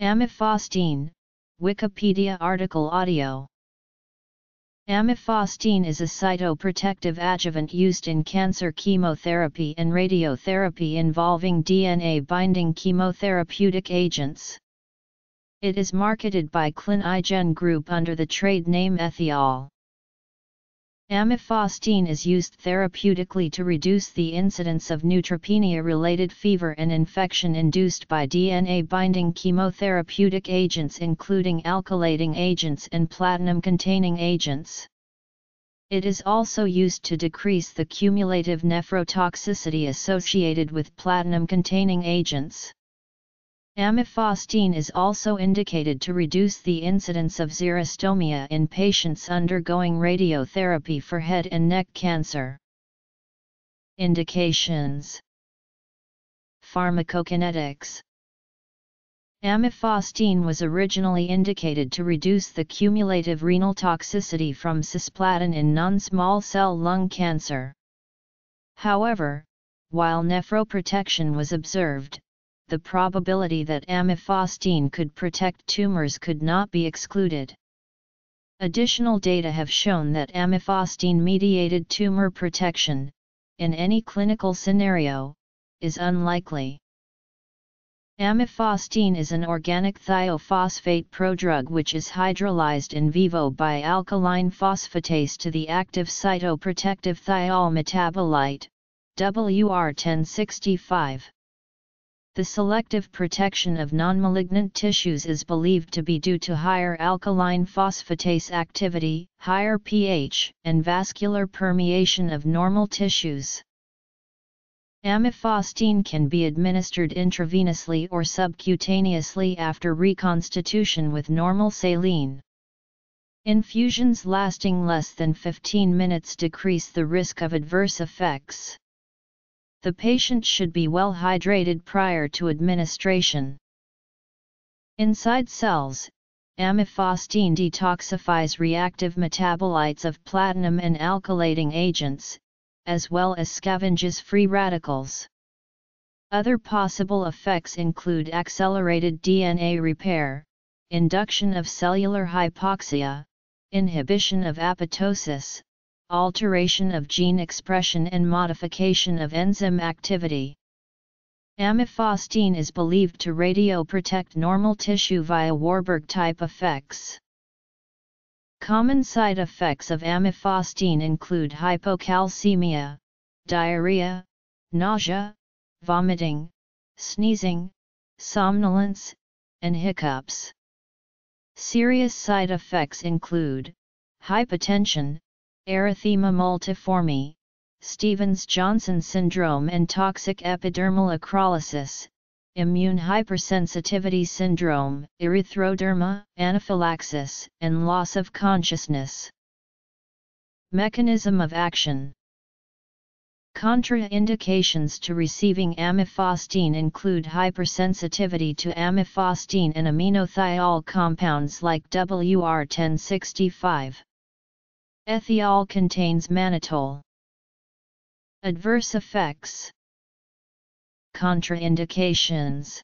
Amifostine, Wikipedia article audio Amifostine is a cytoprotective adjuvant used in cancer chemotherapy and radiotherapy involving DNA-binding chemotherapeutic agents. It is marketed by Clinigen Group under the trade name Ethyol. Amifostine is used therapeutically to reduce the incidence of neutropenia-related fever and infection induced by DNA-binding chemotherapeutic agents including alkylating agents and platinum-containing agents. It is also used to decrease the cumulative nephrotoxicity associated with platinum-containing agents. Amifostine is also indicated to reduce the incidence of xerostomia in patients undergoing radiotherapy for head and neck cancer. Indications Pharmacokinetics Amifostine was originally indicated to reduce the cumulative renal toxicity from cisplatin in non-small cell lung cancer. However, while nephroprotection was observed, the probability that amifostine could protect tumors could not be excluded. Additional data have shown that amifostine-mediated tumor protection, in any clinical scenario, is unlikely. Amifostine is an organic thiophosphate prodrug which is hydrolyzed in vivo by alkaline phosphatase to the active cytoprotective thiol metabolite, WR1065. The selective protection of non-malignant tissues is believed to be due to higher alkaline phosphatase activity, higher pH, and vascular permeation of normal tissues. Amifostine can be administered intravenously or subcutaneously after reconstitution with normal saline. Infusions lasting less than 15 minutes decrease the risk of adverse effects. The patient should be well hydrated prior to administration. Inside cells, amifostine detoxifies reactive metabolites of platinum and alkylating agents, as well as scavenges free radicals. Other possible effects include accelerated DNA repair, induction of cellular hypoxia, inhibition of apoptosis, alteration of gene expression and modification of enzyme activity. Amifostine is believed to radioprotect normal tissue via Warburg-type effects. Common side effects of amifostine include hypocalcemia, diarrhea, nausea, vomiting, sneezing, somnolence, and hiccups. Serious side effects include hypotension, erythema multiforme, Stevens-Johnson syndrome and toxic epidermal necrolysis, immune hypersensitivity syndrome, erythroderma, anaphylaxis, and loss of consciousness. Mechanism of action Contraindications to receiving amifostine include hypersensitivity to amifostine and aminothiol compounds like WR1065. Ethyol contains mannitol. Adverse effects Contraindications